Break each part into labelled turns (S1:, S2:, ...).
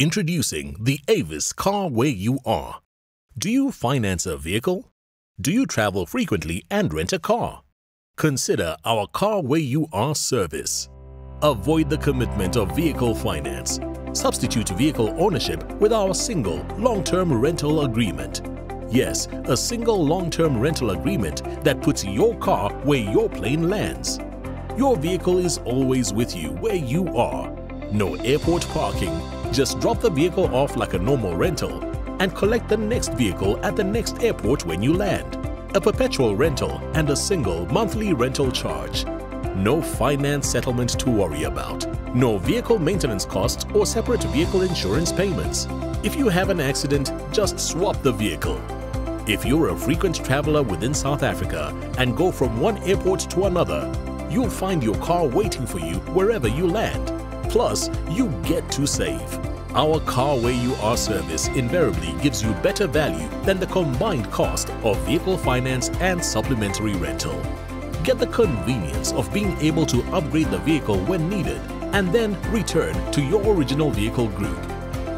S1: Introducing the Avis Car Where You Are. Do you finance a vehicle? Do you travel frequently and rent a car? Consider our Car Where You Are service. Avoid the commitment of vehicle finance. Substitute vehicle ownership with our single long-term rental agreement. Yes, a single long-term rental agreement that puts your car where your plane lands. Your vehicle is always with you where you are. No airport parking, just drop the vehicle off like a normal rental and collect the next vehicle at the next airport when you land. A perpetual rental and a single monthly rental charge. No finance settlement to worry about. No vehicle maintenance costs or separate vehicle insurance payments. If you have an accident, just swap the vehicle. If you're a frequent traveler within South Africa and go from one airport to another, you'll find your car waiting for you wherever you land. Plus, you get to save. Our Car Where You Are service invariably gives you better value than the combined cost of vehicle finance and supplementary rental. Get the convenience of being able to upgrade the vehicle when needed and then return to your original vehicle group.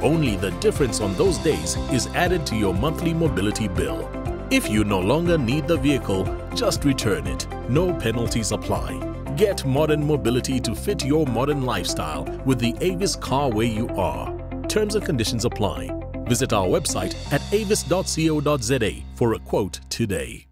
S1: Only the difference on those days is added to your monthly mobility bill. If you no longer need the vehicle, just return it. No penalties apply. Get modern mobility to fit your modern lifestyle with the Avis car where you are. Terms and conditions apply. Visit our website at avis.co.za for a quote today.